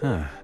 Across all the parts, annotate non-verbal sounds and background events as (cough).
Huh.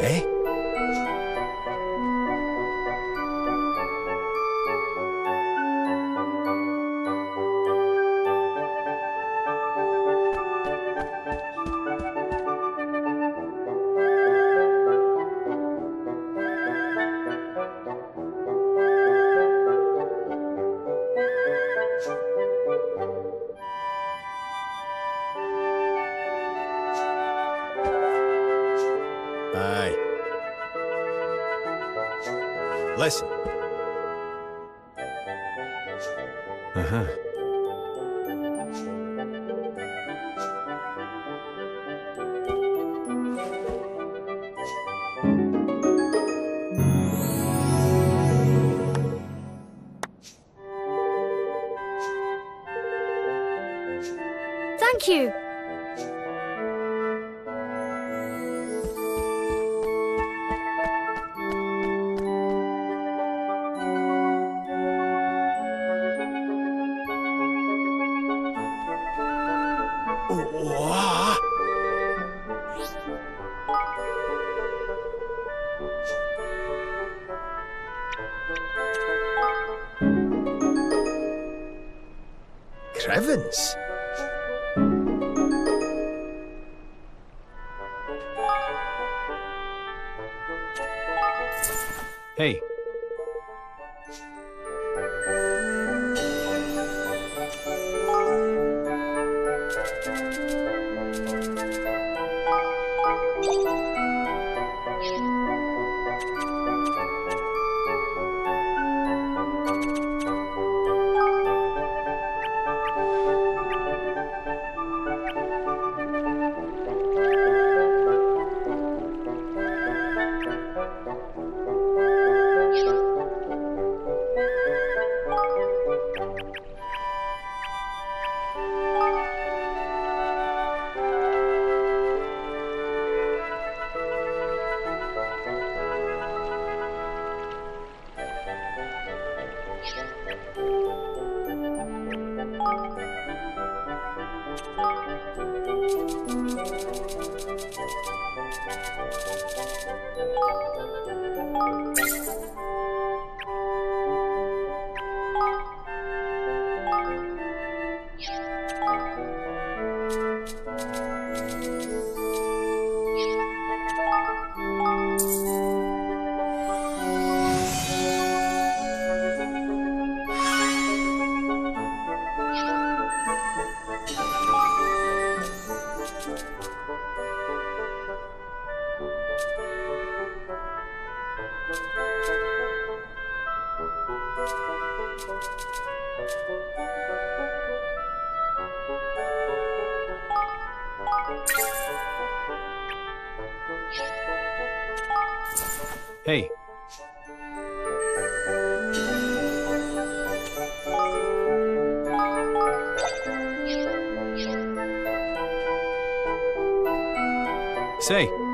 Eh? Uh-huh. Crevens? Hey, you Hey. Say.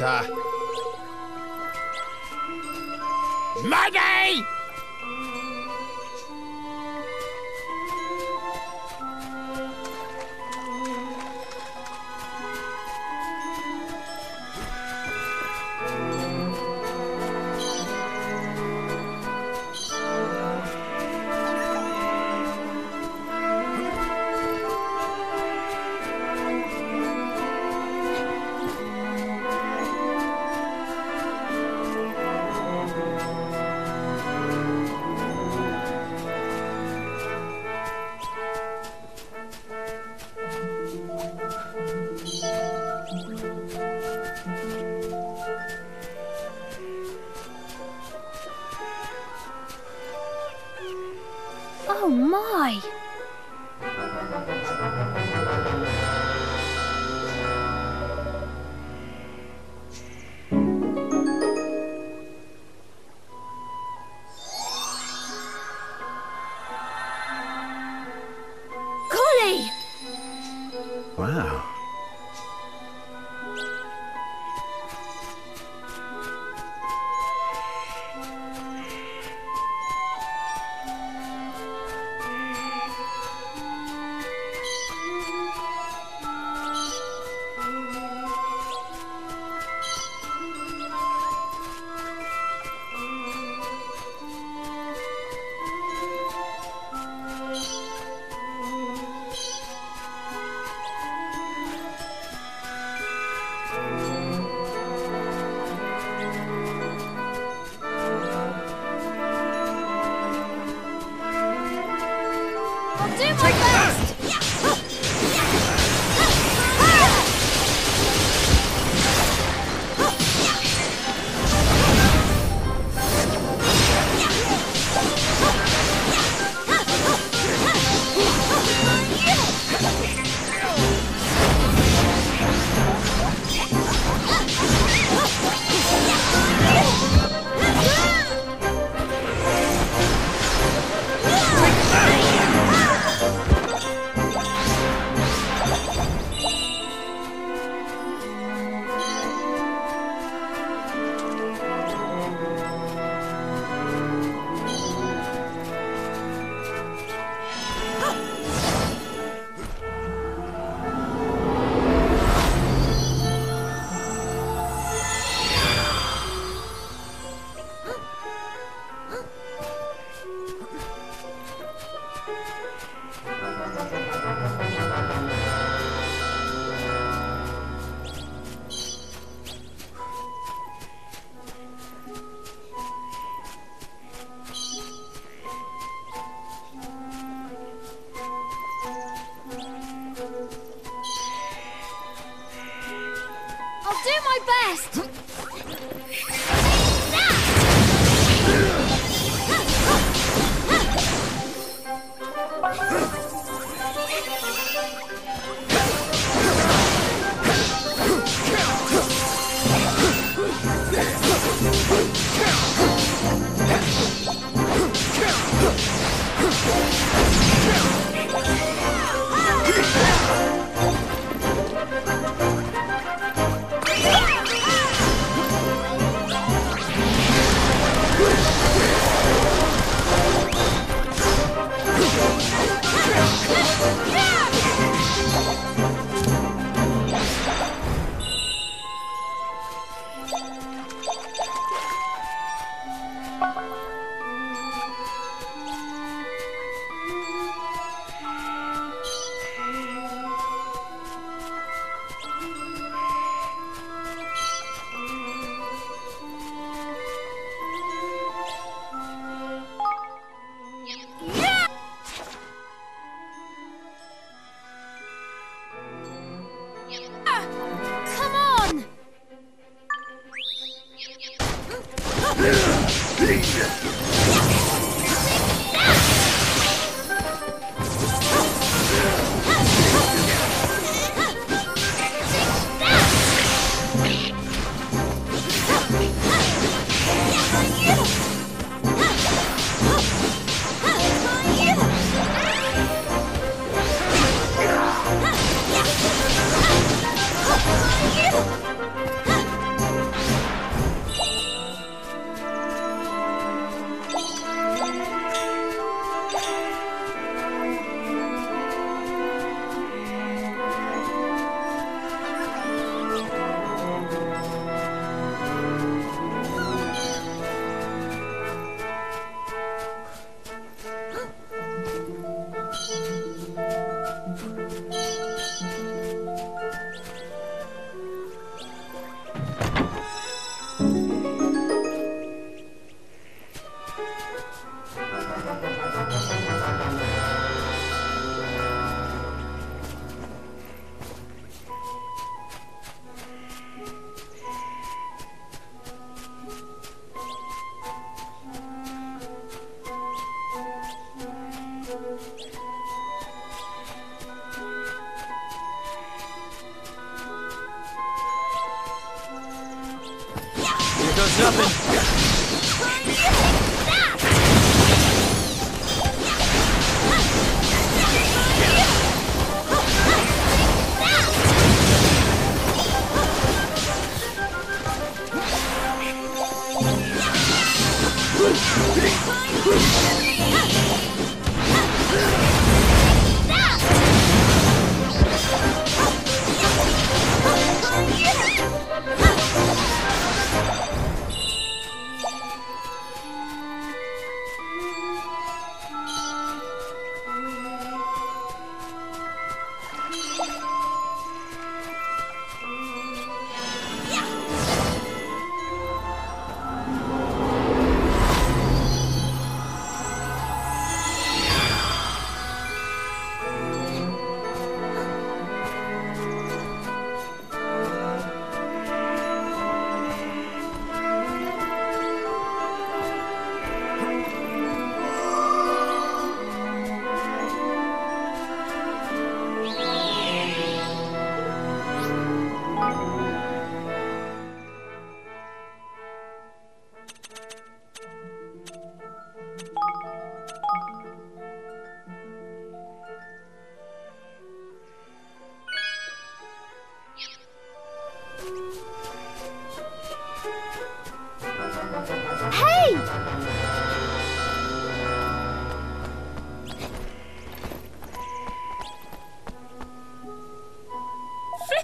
た。まだい！Collie! Here nothing.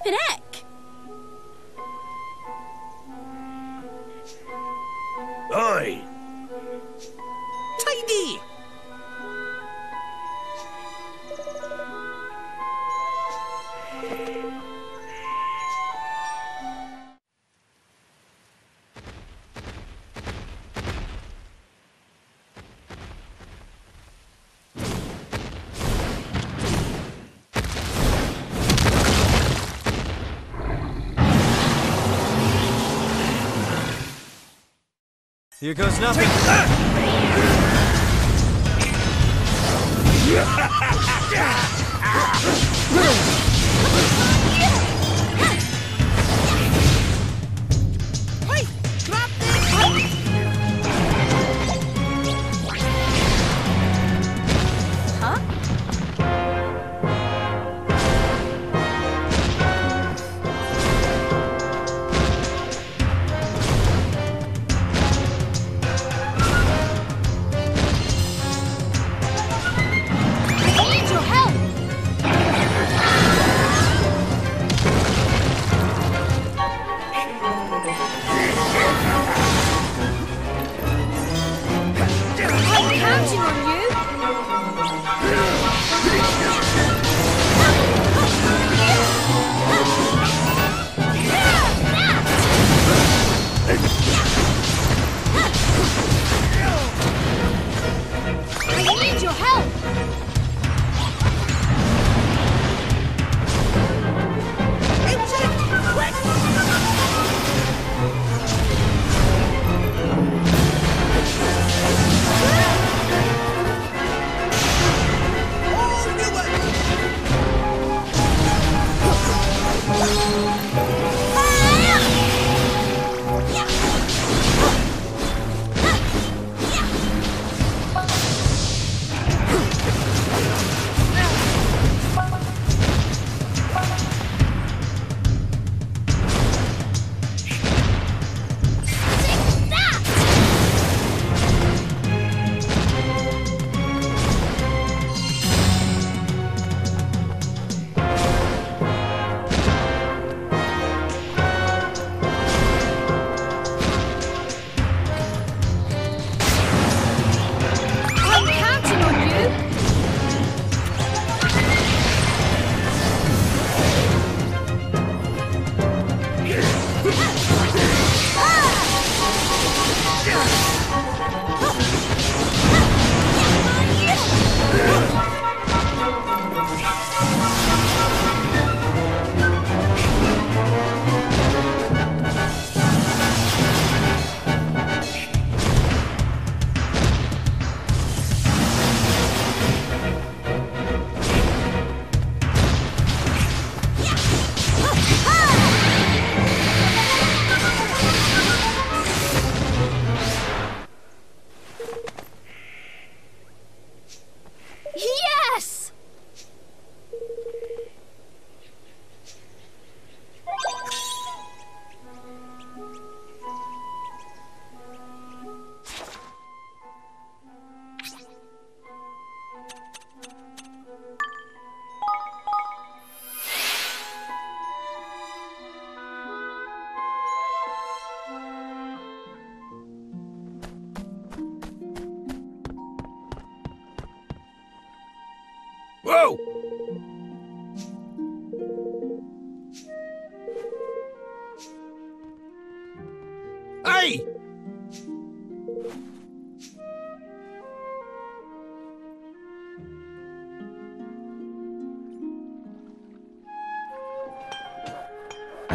Flippin' heck! Here goes nothing. (laughs)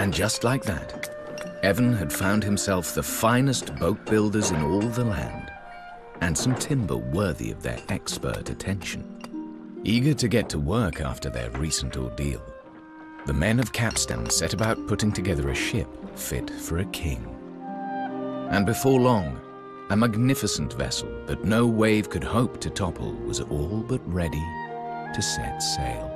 And just like that, Evan had found himself the finest boat builders in all the land, and some timber worthy of their expert attention. Eager to get to work after their recent ordeal, the men of Capstan set about putting together a ship fit for a king. And before long, a magnificent vessel that no wave could hope to topple was all but ready to set sail.